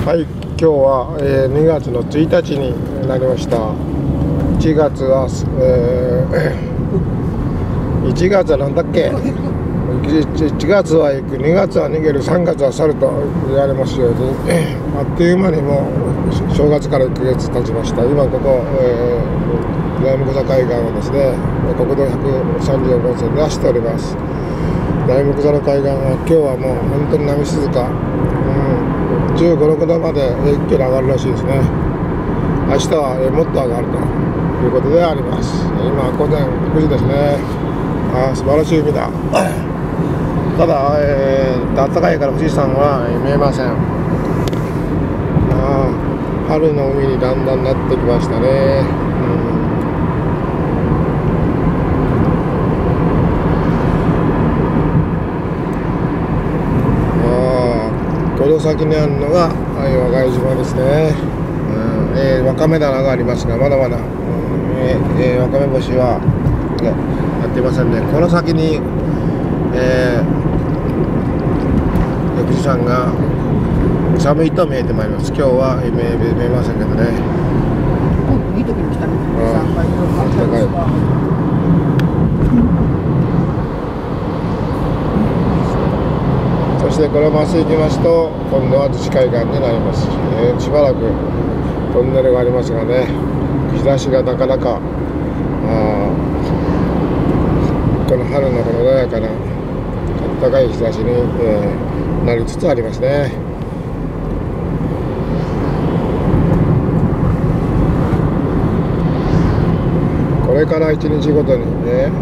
はい今日は、えー、2月の1日になりました。1月は、えー、1月は何だっけ？1, 月は行く。2月は逃げる。3月は去ると言われますように。あっという間にもう正月から1ヶ月経ちました。今ここ、えー、大木座海岸はですね国道134号線で走っております。大木座の海岸は今日はもう本当に波静か、うん、15、6度まで一気に上がるらしいですね。明日はもっと上がるということであります。今午前9時ですね。あ素晴らしい海だ。ただ、えー、暖かいから富士山は見えません。あ春の海にだんだんなってきましたね、うんこの先にあるのが和貝島ですね、うん。えー、わかめ棚がありますがまだまだ、うん。えーえー、わかめ干しは、ね、やっていませんね。この先に、えー、富士山が寒いと見えてまいります。今日は見え見えませんけどね。いい時に来たね、うんそしてこれまっすぐ行きますと今度は逗子海岸になります、えー、しばらくトンネルがありますがね。日差しがなかなかあこの春のこの穏やかな暖かい日差しに、えー、なりつつありますね。これから一日ごとにね、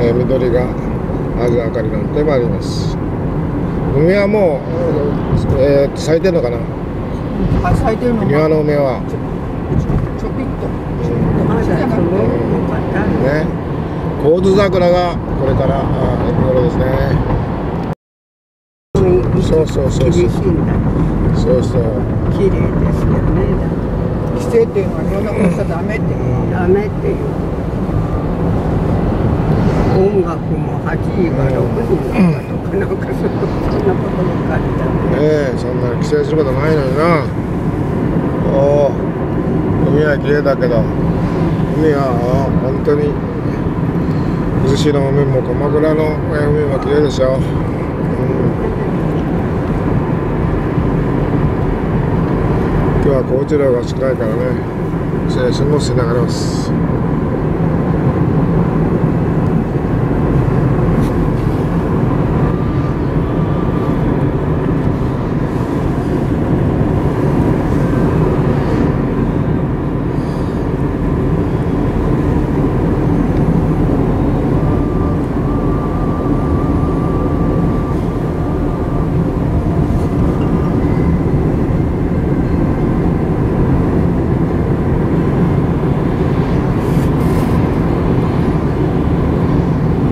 えー、緑が鮮やかになってまいります。梅はもう、えー、咲いてるのかな？あ咲いてるの庭の梅は。ちょぴっと、うん、ね神津桜がこれからあ見頃ですねそうそうそうそうそうそう綺麗ですよね規制っていうのは日本のことしちゃダメっていうダメっていう音楽も8時か6時になったとかなんかそんなことばかりだねえそんな規制することないのにな。おお海は綺麗だけど。海は本当に逗子の海も鎌倉の海も綺麗でしょ、うん、今日は交通量が少ないからね。青春もつながります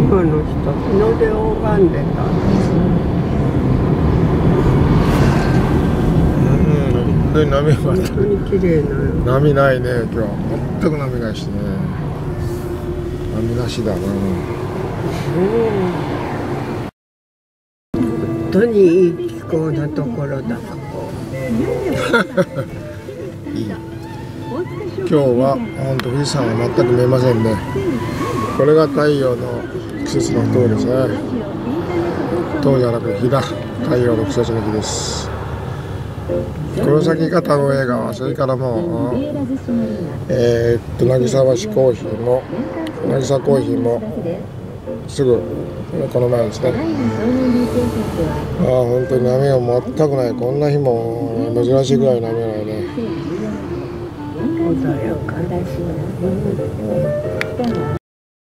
今の人日の出を拝ん。でたん。ですうん。本当に波が本当に綺麗な波ないね今日全く波ないしね波なしだな本当にいい気候なところだここいい今日は本当富士山は全く見えません。ねこれが太陽の季節の塔ですね。塔じゃなく日だ。太陽の季節の日です。この先が田上川それからもうえー、っと渚橋コーヒーも渚コーヒーもすぐこの前ですね。ああ本当に波が全くない。こんな日も珍しいぐらい波がないね。穏やか。